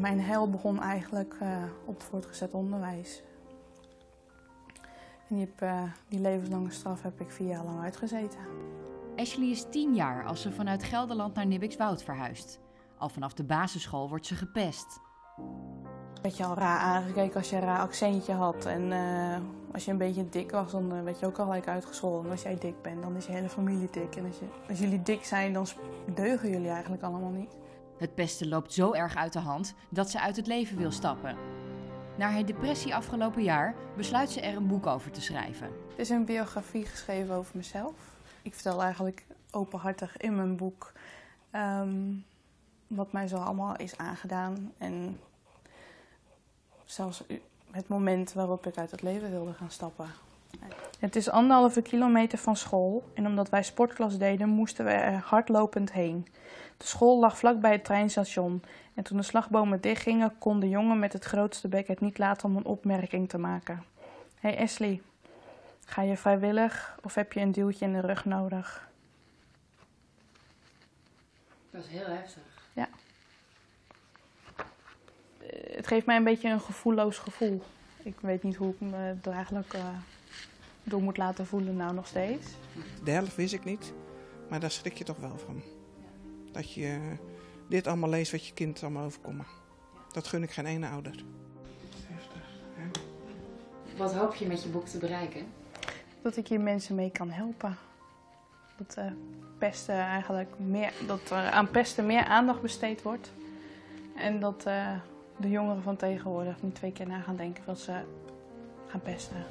mijn heil begon eigenlijk eh, op het voortgezet onderwijs. En die, heb, eh, die levenslange straf heb ik vier jaar lang uitgezeten. Ashley is tien jaar als ze vanuit Gelderland naar Nibbikswoud verhuist. Al vanaf de basisschool wordt ze gepest. Werd je al raar aangekeken als je een raar accentje had. En eh, als je een beetje dik was, dan werd je ook al gelijk uitgescholden. En als jij dik bent, dan is je hele familie dik. En als, je, als jullie dik zijn, dan deugen jullie eigenlijk allemaal niet. Het pesten loopt zo erg uit de hand dat ze uit het leven wil stappen. Na haar depressie afgelopen jaar besluit ze er een boek over te schrijven. Het is een biografie geschreven over mezelf. Ik vertel eigenlijk openhartig in mijn boek ehm, wat mij zo allemaal is aangedaan. En zelfs het moment waarop ik uit het leven wilde gaan stappen. Het is anderhalve kilometer van school en omdat wij sportklas deden moesten we er hardlopend heen. De school lag vlakbij het treinstation en toen de slagbomen dichtgingen kon de jongen met het grootste bek het niet laten om een opmerking te maken. Hé hey Ashley, Ga je vrijwillig of heb je een duwtje in de rug nodig? Dat is heel heftig. Eh, Het geeft mij een beetje een gevoelloos gevoel. Ik weet niet hoe ik me eigenlijk eh, door moet laten voelen nou nog steeds. De helft wist ik niet, maar daar schrik je toch wel van. Dat je dit allemaal leest wat je kind allemaal overkomen. Dat gun ik geen ene ouder. Wat hoop je met je boek te bereiken? Dat ik hier mensen mee kan helpen. Dat, eh, pesten eigenlijk meer, dat er aan pesten meer aandacht besteed wordt. En dat eh, de jongeren van tegenwoordig niet twee keer na gaan denken wat ze gaan pesten.